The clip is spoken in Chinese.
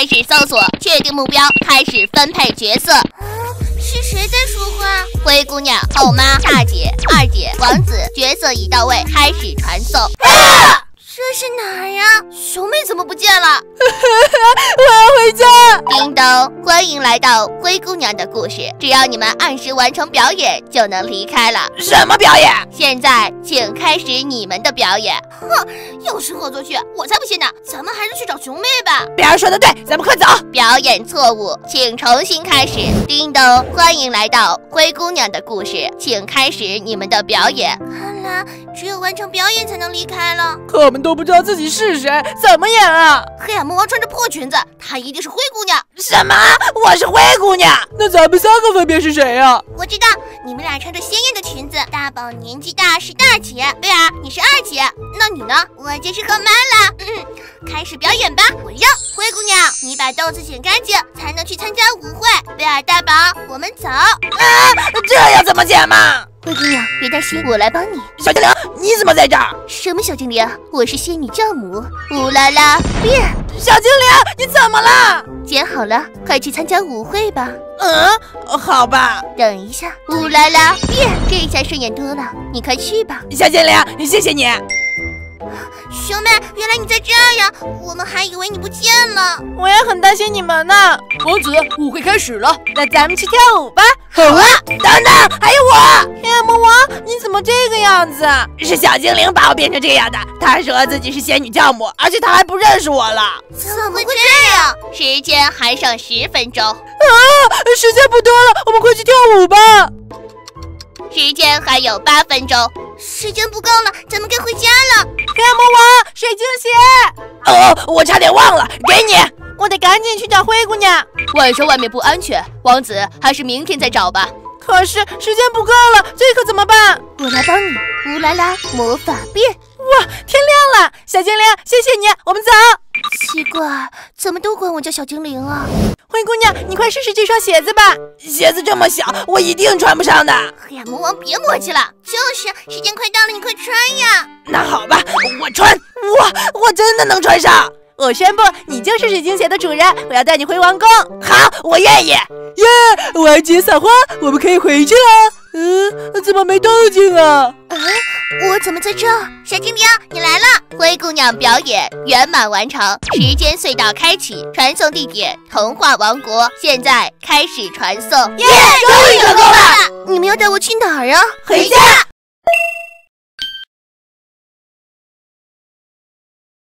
开始搜索，确定目标，开始分配角色。是谁在说话？灰姑娘、后妈、大姐、二姐、王子，角色已到位，开始传送。啊这是哪儿呀？熊妹怎么不见了？我要回家。叮咚，欢迎来到灰姑娘的故事。只要你们按时完成表演，就能离开了。什么表演？现在请开始你们的表演。哼，又是恶作剧，我才不信呢！咱们还是去找熊妹吧。别人说的对，咱们快走。表演错误，请重新开始。叮咚，欢迎来到灰姑娘的故事，请开始你们的表演。看来只有完成表演才能离开了。可我们都不知道自己是谁，怎么演啊？黑暗魔王穿着破裙子，她一定是灰姑娘。什么？我是灰姑娘？那咱们三个分别是谁呀？我知道，你们俩穿着鲜艳的裙子。大宝年纪大，是大姐。贝尔，你是二姐。那你呢？我就是后妈了。嗯，开始表演吧。我让灰姑娘，你把豆子剪干净，才能去参加舞会。贝尔，大宝，我们走。啊，这要怎么剪嘛？灰姑娘，别担心，我来帮你。小精灵，你怎么在这儿？什么小精灵？我是仙女教母。乌拉拉变！小精灵，你怎么了？剪好了，快去参加舞会吧。嗯，好吧。等一下，乌拉拉变！这一下顺眼多了，你快去吧。小精灵，谢谢你。熊妹，原来你在这儿呀！我们还以为你不见了。我也很担心你们呢。王子，舞会开始了，那咱们去跳舞吧。好啊！等等，还有我，黑暗魔王，你怎么这个样子？是小精灵把我变成这样的。他说自己是仙女教母，而且他还不认识我了。怎么会这样？时间还剩十分钟。啊，时间不多了，我们快去跳舞吧。时间还有八分钟，时间不够了，咱们该回家了。黑暗魔王，水晶鞋。哦，我差点忘了，给你。我得赶紧去找灰姑娘。晚上外面不安全，王子还是明天再找吧。可是时间不够了，这可怎么办？我来帮你。乌拉拉魔法变！哇，天亮了，小精灵，谢谢你，我们走。奇怪，怎么都管我叫小精灵啊？灰姑娘，你快试试这双鞋子吧。鞋子这么小，我一定穿不上的。黑暗魔王，别磨叽了。就是，时间快到了，你快穿呀。那好吧，我穿。哇，我真的能穿上。我宣布，你就是水晶鞋的主人。我要带你回王宫。好，我愿意。耶，完结撒花，我们可以回去了。嗯，怎么没动静啊？啊，我怎么在这？小精灵，你来了。灰姑娘表演圆满完成，时间隧道开启，传送地点童话王国。现在开始传送。耶，终于成功了。你们要带我去哪儿啊？回家。